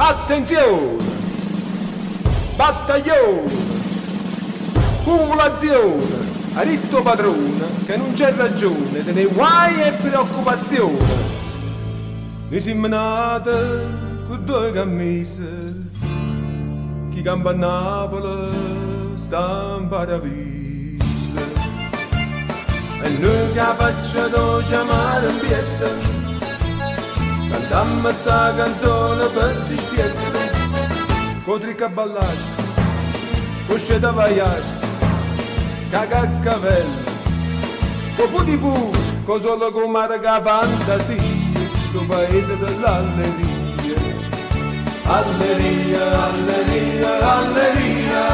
Attenzione! Battaglione! Cumulazione! Ha detto padrone che non c'è ragione, ne guai e preoccupazione. Mi siamo nati con due camicie, chi campa a Napoli sta in paradiso. E noi che facciamo chiamare in pietta, cantammo sta canzone per dispiettere. Gabriel Contra Cabalás Coxa da vaiar Caga Cavel Cobudibu Kozologo Maragavanda Si Desculpa esse da Aleluia Aleluia, Aleluia, Aleluia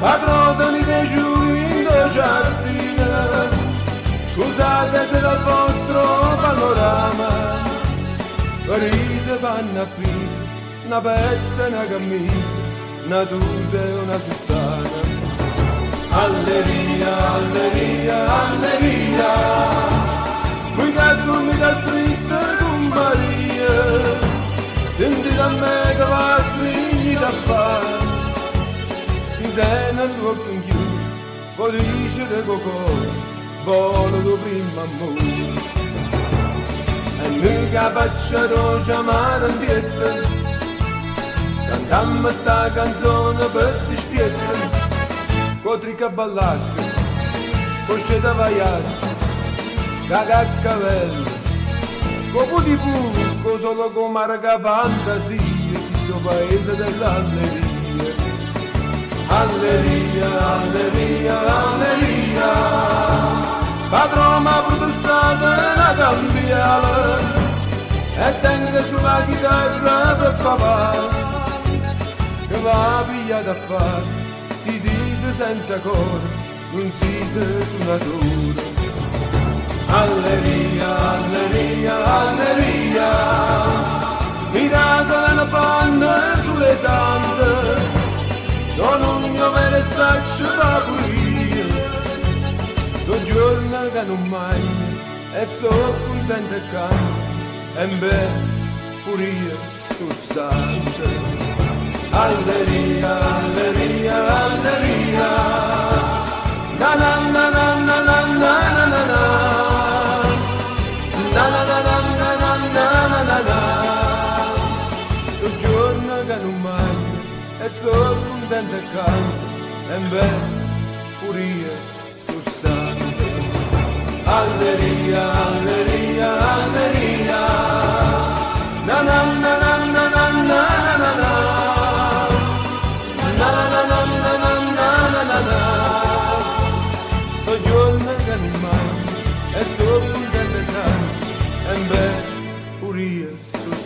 Padrão ride vanno a pisa, una pezza e una camisa, una tuta e una sottana. Alleria, alleria, alleria, qui che dormi da striscia con Maria, senti da me che va stringhi da fare, ti tiene l'occhio in chiuso, poi dice che cuore, volo tu prima amore. Baccia roja maren bieten Dann kam es da ganz ohne Böttisch bieten Kotrika balak con da vayas Gagak kavel Kobu di solo con gomara fantasia Questo paese dell'alleria Alleria, alleria, alleria Padroma chitarra per papà, che va via da fare, si dite senza coro, non siete suonatori. Alleria, alleria, alleria, miracolo una panna sulle sante, non ognuno me ne saccio da pulire, un giorno che non mai, e sono contento e canto, e beh, Nuriye Ustası Alleluya, Alleluya, Alleluya Na na na na na na na na na na Na na na na na na na na na na Giorno ganumai e sotto un dente canto e me purie Ustası Alleluya, Alleluya sopra delle tane e beh pure sul